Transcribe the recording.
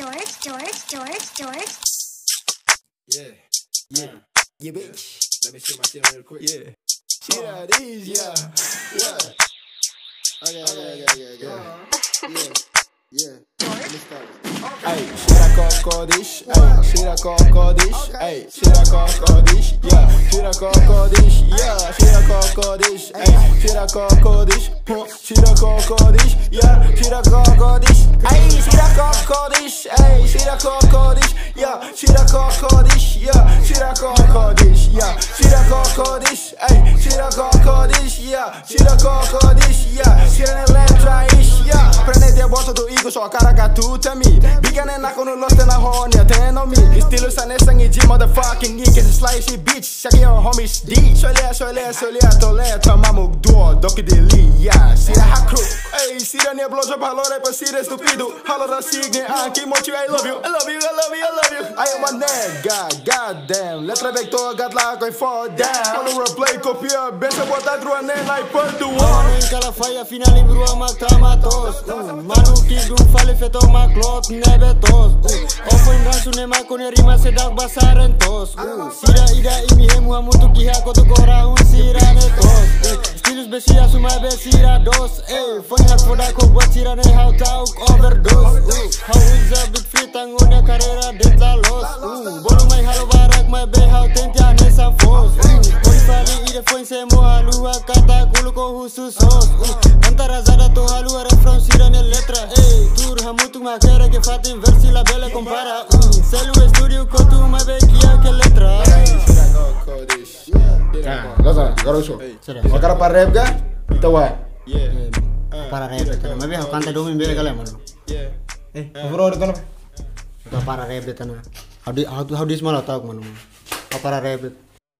George, George, George, George. Yeah, Yeah, yeah, bitch. let me see my shit real quick. Yeah. Shit out these, yeah. Yeah. Okay, okay, okay, okay, okay. Yeah. Yeah. Let me start it. Hey, shit a coco dish. Hey, shit a coco dish. Hey, shit a coco dish tira cocô cocodish, yeah, tira cocô cocodish, ay, tira cocodish, huh, tira cocô cocodish, yeah, tira cocô cocodish, ay, tira cocô cocodish, ay, tira cocô cocodish, yeah, tira cocô cocodish, yeah, tira cocô cocodish, yeah, tira cocô cocodish, ay, tira cocô cocodish, yeah, tira cocô cocodish, yeah, tira cocô dis, yeah. Electra ish. Yeah, prendete a bota do Igor, só cara catuta me. Biga nena quando lost na horny, até no me. Estilo sa nesang iji motherfucking geek, is slice bitch. Shaggy your homies D. Solé, solé, solé, tolé, tamamuk duo, doc de li. Yeah, sira hakru. Hey, sira ne blow job halora pa sira stupido. Halora signe, ah, que motive, I love you. I love you, I love you, I love you. I am a nigga, goddamn. Letra vector, gat lá, I fall down. Quando replay, copia, bença, bota drua, nena, I one. Mano em Calafaya, final em Brua, Mactamatos uh, Manu que dum fale feto maklot, nebetos uh, Ofo em ganso, ne makone rima sedak basarentos uh, Sira ida imi hemu hamutu kiha kotu kora un sira netos uh, Stilus besia suma besira dos eh, Foi hak foda ko buat sira ne hau tauk overdose uh, Hau uza big free tangonya carrera det la los uh, Bolu mai halo barak mai be hau tentia ne sa fos uh, Boli fali ide foi se mo halu kata kulu ko husu sos uh, Antara zada to halu a refrão sira ne letra Ey, tur hamutu ma kera que fatin versi la bele compara uh, Celu studio ko tu ma be kia que letra Shit a coco dish. Ah, Gaza, garoto. Será? Makara pa rap انت واعي para rebre tana ma biha kanta do min be gala man eh ovro or tana para rebre tana how do how do this man attack man para rebre